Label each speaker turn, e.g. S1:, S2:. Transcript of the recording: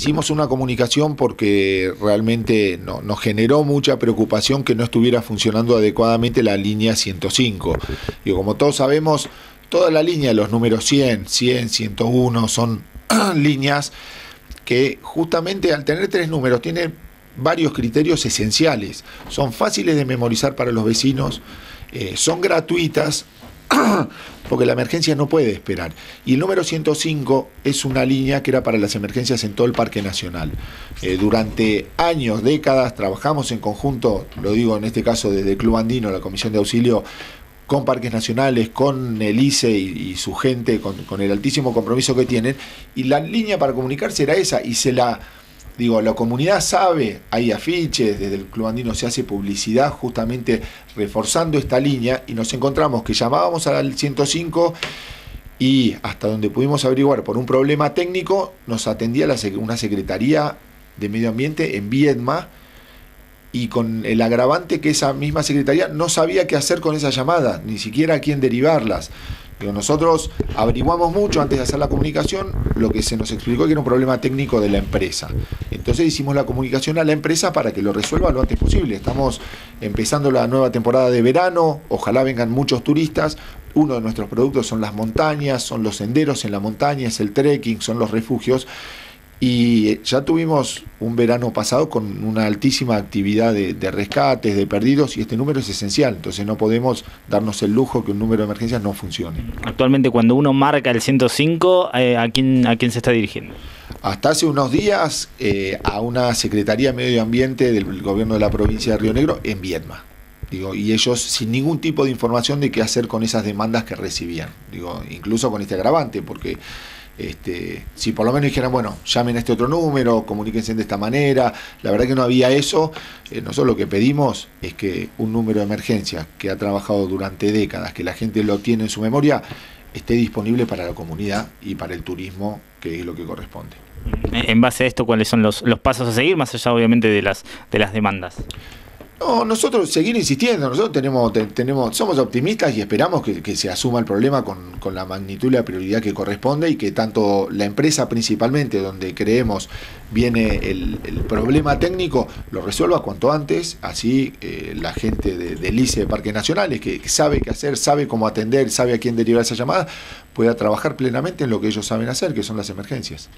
S1: hicimos una comunicación porque realmente no, nos generó mucha preocupación que no estuviera funcionando adecuadamente la línea 105. Y como todos sabemos, toda la línea, los números 100, 100, 101, son líneas que justamente al tener tres números tienen varios criterios esenciales. Son fáciles de memorizar para los vecinos, eh, son gratuitas, porque la emergencia no puede esperar. Y el número 105 es una línea que era para las emergencias en todo el Parque Nacional. Eh, durante años, décadas, trabajamos en conjunto, lo digo en este caso desde el Club Andino, la Comisión de Auxilio, con parques nacionales, con el ICE y, su gente, con, con, el altísimo compromiso que tienen, y la línea para comunicarse era esa, y se la Digo, la comunidad sabe, hay afiches, desde el Club Andino se hace publicidad justamente reforzando esta línea y nos encontramos que llamábamos al 105 y hasta donde pudimos averiguar por un problema técnico nos atendía la, una secretaría de medio ambiente en Viedma y con el agravante que esa misma secretaría no sabía qué hacer con esas llamadas, ni siquiera a quién derivarlas nosotros averiguamos mucho antes de hacer la comunicación, lo que se nos explicó que era un problema técnico de la empresa. Entonces hicimos la comunicación a la empresa para que lo resuelva lo antes posible. Estamos empezando la nueva temporada de verano, ojalá vengan muchos turistas. Uno de nuestros productos son las montañas, son los senderos en la montaña, es el trekking, son los refugios. Y ya tuvimos un verano pasado con una altísima actividad de, rescates, de perdidos, y este número es esencial. Entonces no podemos darnos el lujo que un número de emergencias no funcione.
S2: Actualmente cuando uno marca el 105, eh, ¿a, quién, ¿a quién se está dirigiendo?
S1: Hasta hace unos días eh, a una Secretaría de Medio Ambiente del gobierno de la provincia de Río Negro en Viedma. Digo, y ellos sin ningún tipo de información de qué hacer con esas demandas que recibían. Digo, incluso con este agravante, porque este, si por lo menos dijeran, bueno, llamen a este otro número, comuníquense de esta manera, la verdad que no había eso. Eh, nosotros lo que pedimos es que un número de emergencia que ha trabajado durante décadas, que la gente lo tiene en su memoria, esté disponible para la comunidad y para el turismo, que es lo que corresponde.
S2: En base a esto, ¿cuáles son los, los pasos a seguir, más allá obviamente de las, de las demandas?
S1: No, nosotros seguir insistiendo, nosotros tenemos, tenemos, somos optimistas y esperamos que, se asuma el problema con, la magnitud y la prioridad que corresponde y que tanto la empresa principalmente, donde creemos viene el, problema técnico, lo resuelva cuanto antes, así eh, la gente de, del ICE de Parques Nacionales, que, sabe qué hacer, sabe cómo atender, sabe a quién derivar esa llamada, pueda trabajar plenamente en lo que ellos saben hacer, que son las emergencias.